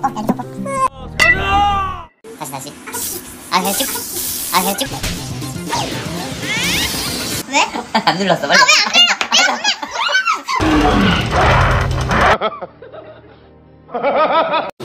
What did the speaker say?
꼬꼬 여기 꼬꼬 다시 다시 아 그냥 쭉아 그냥 쭉 왜? 안 눌렀어 빨리 아왜안 눌러